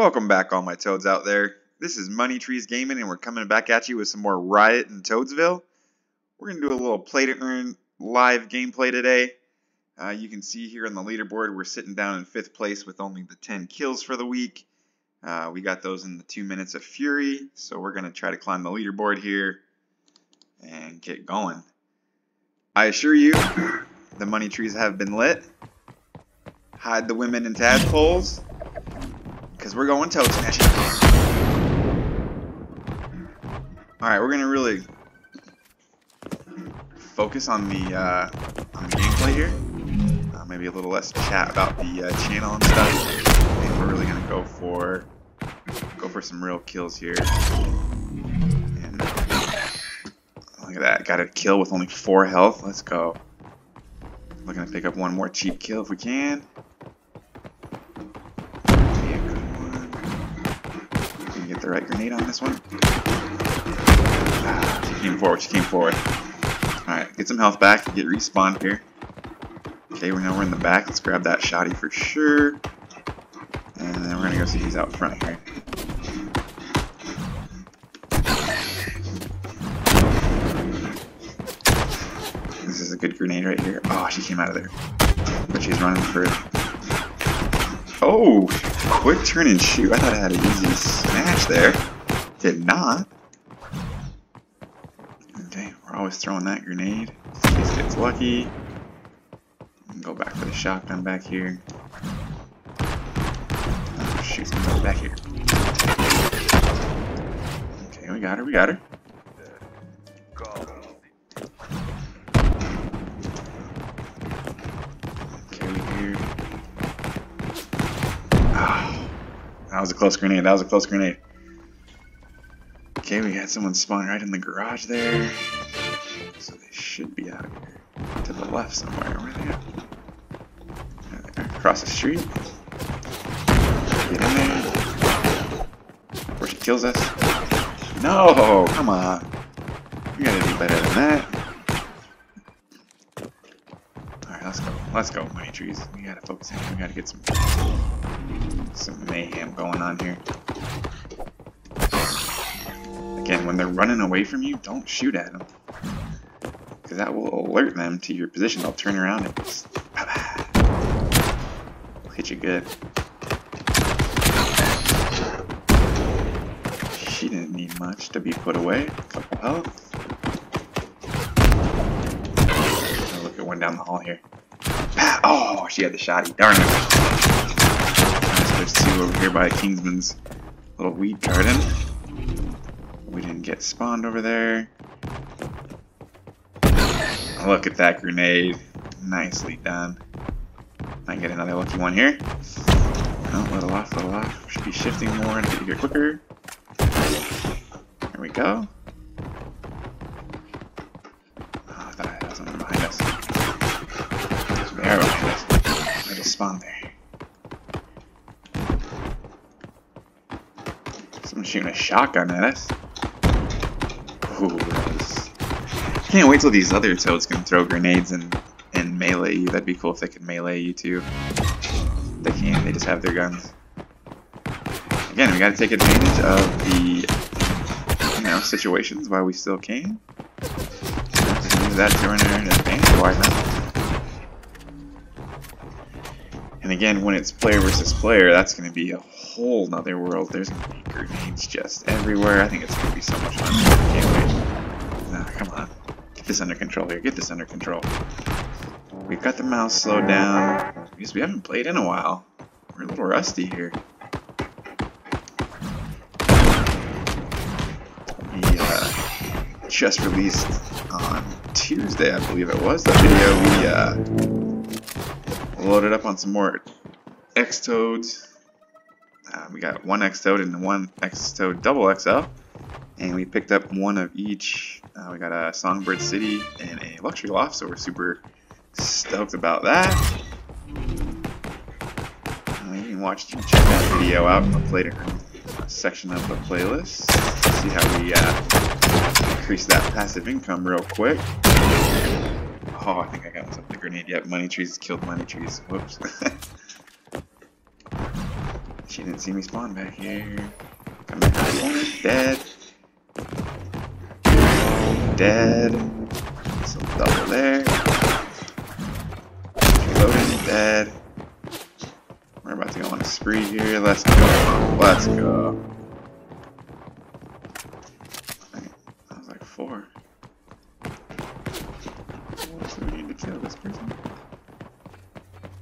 Welcome back, all my toads out there. This is MoneyTreez Gaming, and we're coming back at you with some more Riot in Toadzville. We're going to do a little play to earn live gameplay today. Uh, you can see here on the leaderboard, we're sitting down in fifth place with only the 10 kills for the week. Uh, we got those in the two minutes of Fury, so we're going to try to climb the leaderboard here and get going. I assure you, the money trees have been lit. Hide the women in tadpoles, because we're going toad snatching. Alright, we're going to really focus on the, uh, on the gameplay here. Uh, maybe a little less chat about the uh, channel and stuff. And we're really going to go for go for some real kills here. And look at that, got a kill with only four health. Let's go. Looking to pick up one more cheap kill if we can. The right grenade on this one? Ah, she came forward. She came forward. All right, get some health back. Get respawned here. Okay, we know we're in the back. Let's grab that shotty for sure. And then we're gonna go see who's out front here. This is a good grenade right here. Oh, she came out of there. But she's running for it. Oh, quick turn and shoot. I thought I had an easy smash there. Did not. Okay, we're always throwing that grenade. Case gets lucky. Go back for the shotgun back here. Oh, shoot, somebody back here. Okay, we got her, we got her. That was a close grenade, that was a close grenade. Okay, we had someone spawn right in the garage there. So they should be out here. To the left somewhere. Where they at? There. Across the street. Get in there. Before she kills us. No! Come on. We gotta do better than that. Alright, let's go. Let's go, money trees. We gotta focus in. We gotta get some some mayhem going on here. Again, when they're running away from you, don't shoot at them. Because that will alert them to your position. They'll turn around and just hit you good. She didn't need much to be put away. Couple health. Look at one down the hall here. Oh, she had the shotty. Darn it. Over here by Kingsman's little weed garden. We didn't get spawned over there. Oh, look at that grenade. Nicely done. Might get another lucky one here. Oh, little off, little off. Should be shifting more and get here quicker. There we go. Ah, oh, I thought I had something behind us. There. I just spawned there. Shooting a shotgun at us. Ooh, Can't wait till these other toads can throw grenades and, and melee you. That'd be cool if they could melee you too. They can't, they just have their guns. Again, we gotta take advantage of the, you know, situations while we still can. Just use that to our advantage, why not? And again, when it's player versus player, that's gonna be a whole nother world. There's gonna be grenades just everywhere. I think it's gonna be so much fun. Can't wait. Nah, come on. Get this under control here. Get this under control. We've got the mouse slowed down. Because we haven't played in a while. We're a little rusty here. We uh, just released on Tuesday, I believe it was, the video. We uh, loaded up on some more xToadz. Uh, we got one xToad and one xToad double XL. And we picked up one of each. Uh, we got a Songbird City and a Luxury Loft, so we're super stoked about that. Uh, you can watch, check that video out in the play section of the playlist. See how we uh, increase that passive income real quick. Oh, I think I got the grenade. Yep, money trees killed money trees. Whoops. She didn't see me spawn back here. Back. Dead. Dead. Some double there. Reloading. Dead. We're about to go on a spree here. Let's go. Let's go. I was like four. So we need to kill this person.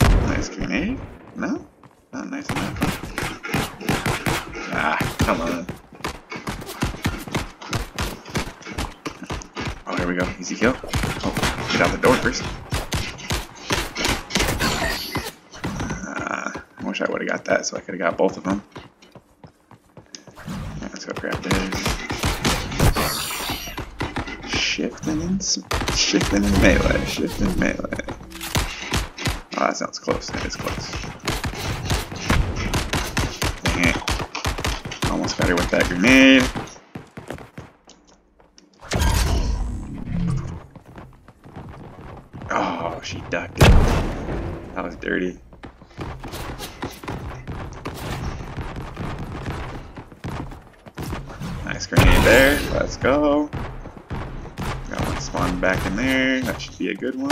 Nice grenade? No? Not nice enough. Come on. Oh, here we go. Easy kill. Oh, get out the door first. Uh, I wish I would have got that so I could have got both of them. Yeah, let's go grab this. Shifting and shifting and melee, shifting melee. Oh, that sounds close. That is close. Got her with that grenade. Oh, she ducked it. That was dirty. Nice grenade there. Let's go. Got one spawn back in there. That should be a good one.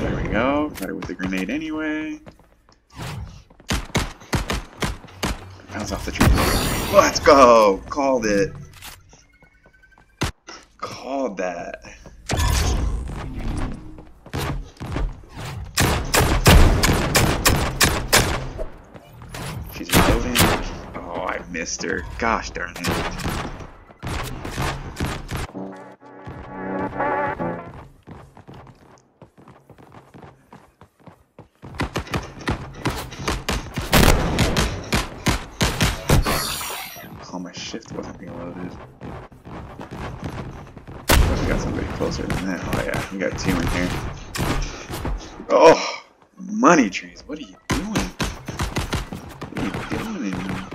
There we go. Got it with the grenade anyway. Bounce off the tree. Let's go! Called it. Called that. She's reloading. Oh, I missed her. Gosh darn it. We got two in here. Oh, money trees. What are you doing? What are you doing?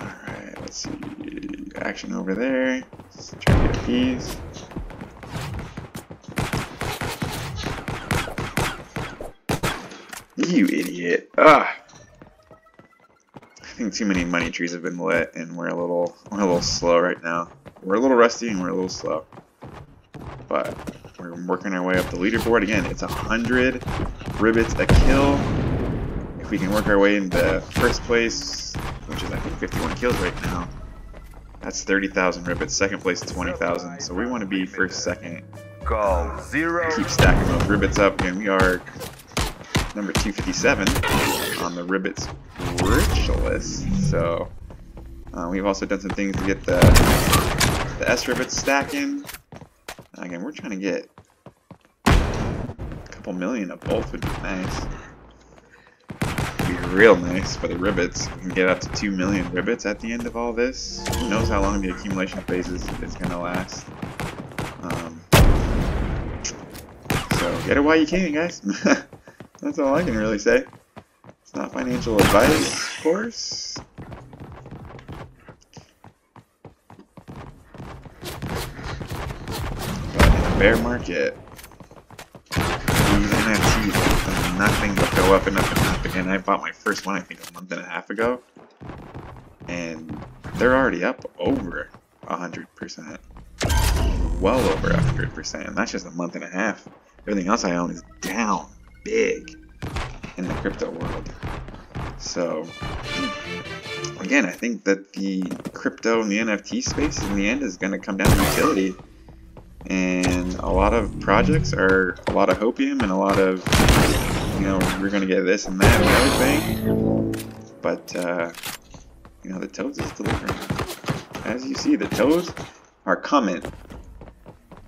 Alright, let's see. Action over there. Let's try to get a. You idiot. Ah. I think too many money trees have been lit and we're a little we're a little slow right now. We're a little rusty and we're a little slow. But we're working our way up the leaderboard again. It's a hundred Ribbits a kill. If we can work our way into first place, which is I think 51 kills right now, that's 30,000 Ribbits. Second place 20,000. So we want to be first, second. Go zero. Keep stacking those Ribbits up, and we are number 257 on the Ribbits rich list. So uh, we've also done some things to get the the S Ribbits stacking. Again, we're trying to get a couple million of both would be nice. Be real nice for the Ribbits. We can get up to 2 million Ribbits at the end of all this. Who knows how long the accumulation phase is, is going to last. Um, so get it while you can, guys. That's all I can really say. It's not financial advice, of course. But bear market, these NFTs have nothing but go up and up and up. Again, I bought my first one, I think, a month and a half ago. And they're already up over 100%. Well over 100%. And that's just a month and a half. Everything else I own is down big in the crypto world. So, again, I think that the crypto and the NFT space in the end is going to come down to utility. And a lot of projects are a lot of hopium and a lot of, you know, we're going to get this and that and everything. But, uh, you know, the Toads is delivering. As you see, the Toads are coming.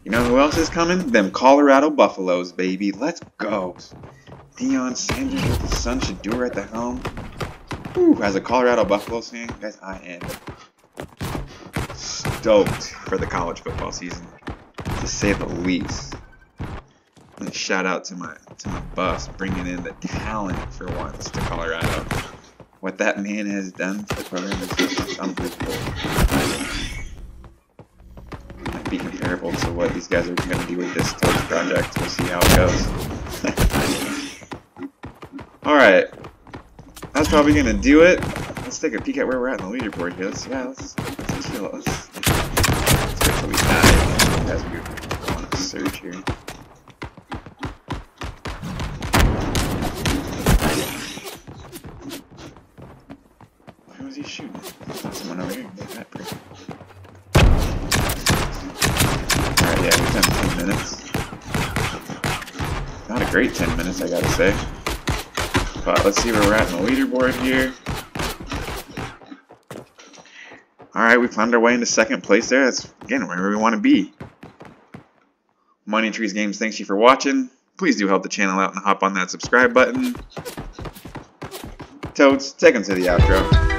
You know who else is coming? Them Colorado Buffaloes, baby. Let's go. Deion Sanders with the son Shedeur at the helm. Ooh, as a Colorado Buffaloes fan, guys, I am stoked for the college football season, to say the least. And shout out to my to my bus bringing in the talent for once to Colorado. What that man has done for the program is unbelievable. Terrible to what these guys are going to do with this Toads project. We'll see how it goes. Alright. That's probably going to do it. Let's take a peek at where we're at in the leaderboard here. Let's, yeah, let's, let's chill. Let's, let's wait till we die as we go on a here. Minutes. Not a great 10 minutes, I gotta say. But let's see where we're at in the leaderboard here. Alright, we found our way into second place there. That's, again, where we want to be. MoneyTreez Games, thanks you for watching. Please do help the channel out and hop on that subscribe button. Toads, take them to the outro.